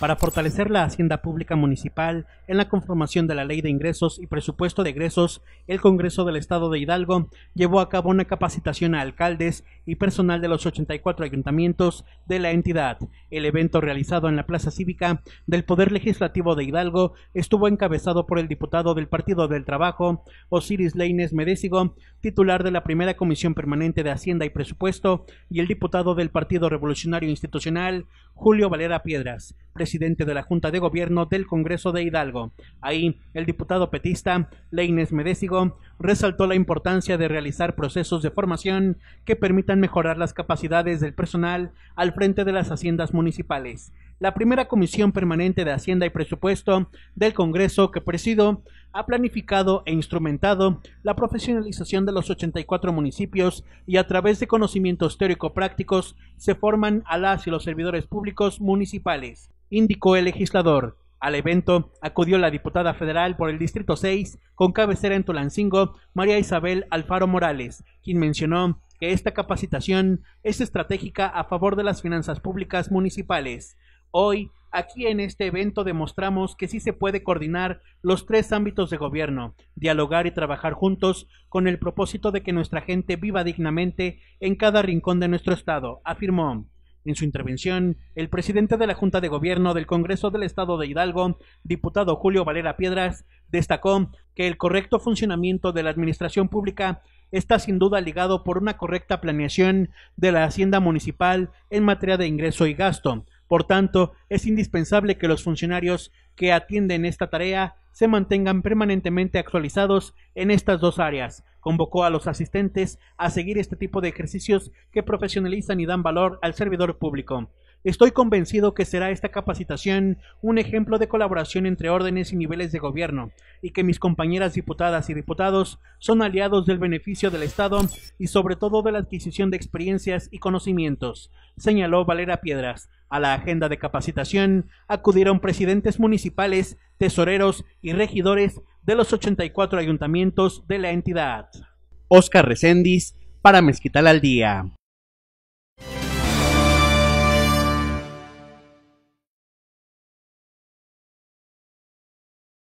para fortalecer la hacienda pública municipal en la conformación de la Ley de Ingresos y Presupuesto de Egresos, el Congreso del Estado de Hidalgo llevó a cabo una capacitación a alcaldes y personal de los 84 ayuntamientos de la entidad. El evento realizado en la Plaza Cívica del Poder Legislativo de Hidalgo estuvo encabezado por el diputado del Partido del Trabajo, Osiris Leines Medésigo, titular de la primera Comisión Permanente de Hacienda y Presupuesto, y el diputado del Partido Revolucionario Institucional, Julio Valera Piedras, presidente de la Junta de Gobierno del Congreso de Hidalgo. Ahí, el diputado petista, Leines Medésigo, resaltó la importancia de realizar procesos de formación que permitan mejorar las capacidades del personal al frente de las haciendas municipales. La primera Comisión Permanente de Hacienda y Presupuesto del Congreso que presido ha planificado e instrumentado la profesionalización de los 84 municipios y a través de conocimientos teórico-prácticos se forman a las y los servidores públicos municipales, indicó el legislador. Al evento acudió la diputada federal por el Distrito 6, con cabecera en Tulancingo, María Isabel Alfaro Morales, quien mencionó que esta capacitación es estratégica a favor de las finanzas públicas municipales. Hoy, aquí en este evento demostramos que sí se puede coordinar los tres ámbitos de gobierno, dialogar y trabajar juntos con el propósito de que nuestra gente viva dignamente en cada rincón de nuestro estado, afirmó. En su intervención, el presidente de la Junta de Gobierno del Congreso del Estado de Hidalgo, diputado Julio Valera Piedras, destacó que el correcto funcionamiento de la administración pública está sin duda ligado por una correcta planeación de la hacienda municipal en materia de ingreso y gasto, por tanto, es indispensable que los funcionarios que atienden esta tarea se mantengan permanentemente actualizados en estas dos áreas. Convocó a los asistentes a seguir este tipo de ejercicios que profesionalizan y dan valor al servidor público. Estoy convencido que será esta capacitación un ejemplo de colaboración entre órdenes y niveles de gobierno, y que mis compañeras diputadas y diputados son aliados del beneficio del Estado y sobre todo de la adquisición de experiencias y conocimientos, señaló Valera Piedras. A la agenda de capacitación acudieron presidentes municipales, tesoreros y regidores de los 84 ayuntamientos de la entidad. Oscar Recendis para Mezquital al Día.